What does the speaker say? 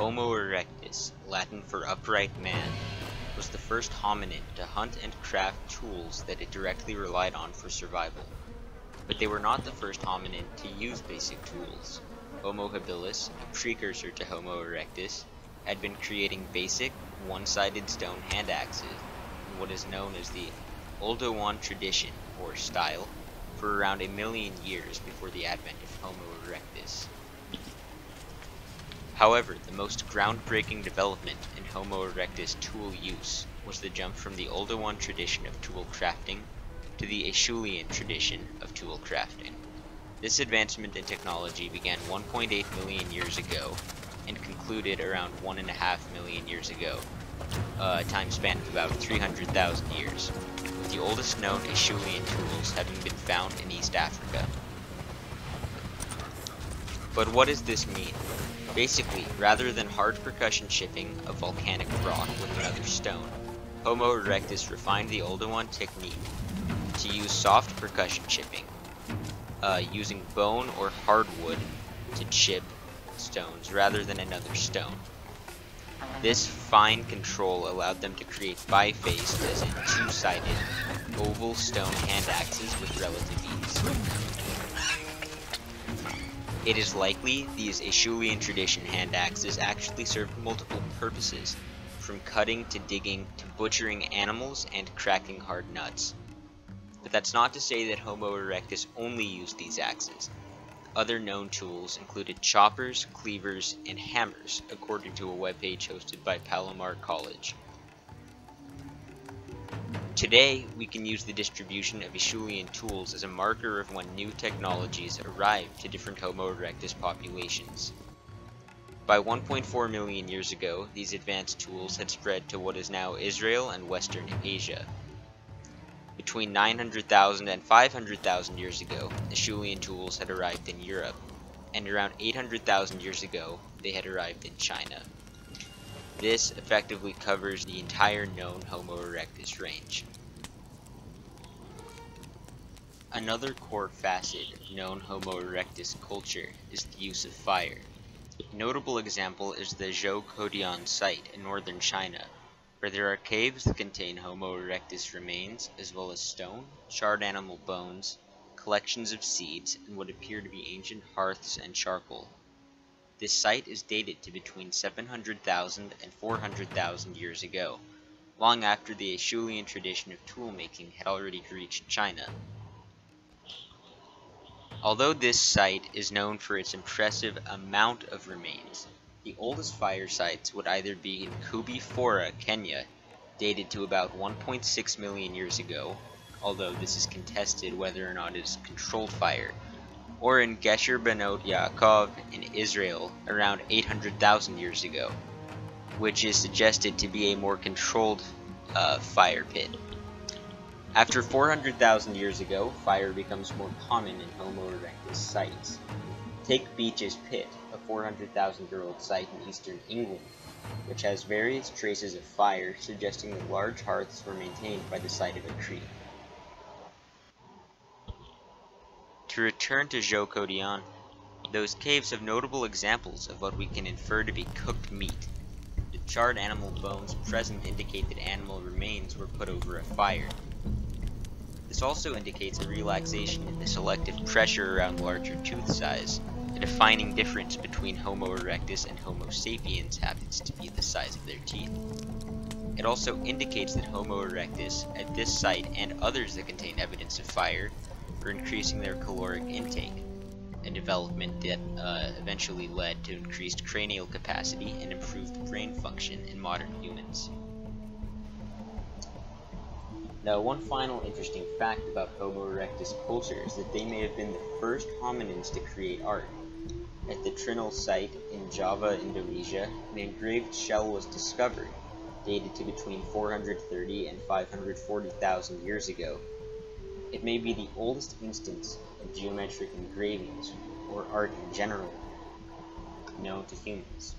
Homo erectus, Latin for upright man, was the first hominid to hunt and craft tools that it directly relied on for survival. But they were not the first hominid to use basic tools. Homo habilis, a precursor to Homo erectus, had been creating basic, one-sided stone hand axes in what is known as the Oldowan tradition, or style, for around a million years before the advent of Homo erectus. However, the most groundbreaking development in Homo erectus tool use was the jump from the Oldowan tradition of tool crafting to the Acheulean tradition of tool crafting. This advancement in technology began 1.8 million years ago and concluded around 1.5 million years ago, a time span of about 300,000 years, with the oldest known Acheulean tools having been found in East Africa. But what does this mean? Basically, rather than hard percussion chipping of volcanic rock with another stone, Homo erectus refined the Oldowan technique to use soft percussion chipping, uh, using bone or hardwood to chip stones rather than another stone. This fine control allowed them to create bifaced, as in two-sided, oval stone hand axes with relative ease. It is likely these Acheulean tradition hand axes actually served multiple purposes, from cutting to digging to butchering animals and cracking hard nuts. But that's not to say that Homo erectus only used these axes. Other known tools included choppers, cleavers, and hammers, according to a webpage hosted by Palomar College. Today, we can use the distribution of Acheulean tools as a marker of when new technologies arrived to different Homo erectus populations. By 1.4 million years ago, these advanced tools had spread to what is now Israel and Western Asia. Between 900,000 and 500,000 years ago, Acheulean tools had arrived in Europe, and around 800,000 years ago, they had arrived in China. This effectively covers the entire known Homo erectus range. Another core facet of known Homo erectus culture is the use of fire. A notable example is the Zhoukoudian site in northern China, where there are caves that contain Homo erectus remains, as well as stone, charred animal bones, collections of seeds, and what appear to be ancient hearths and charcoal. This site is dated to between 700,000 and 400,000 years ago, long after the Acheulean tradition of tool-making had already reached China. Although this site is known for its impressive amount of remains, the oldest fire sites would either be in Koobi Fora, Kenya, dated to about 1.6 million years ago, although this is contested whether or not it is controlled fire, or in Gesher Benot Yaakov in Israel around 800,000 years ago, which is suggested to be a more controlled uh, fire pit. After 400,000 years ago, fire becomes more common in Homo erectus sites. Take Beech's Pit, a 400,000 year old site in eastern England, which has various traces of fire suggesting that large hearths were maintained by the side of a tree. To return to Zhoukoudian, those caves have notable examples of what we can infer to be cooked meat. The charred animal bones present indicate that animal remains were put over a fire. This also indicates a relaxation in the selective pressure around larger tooth size. A defining difference between Homo erectus and Homo sapiens happens to be the size of their teeth. It also indicates that Homo erectus, at this site and others that contain evidence of fire, for increasing their caloric intake, a development that uh, eventually led to increased cranial capacity and improved brain function in modern humans. Now, one final interesting fact about Homo erectus culture is that they may have been the first hominins to create art. At the Trinil site in Java, Indonesia, an engraved shell was discovered, dated to between 430 and 540,000 years ago, it may be the oldest instance of geometric engravings, or art in general, known to humans.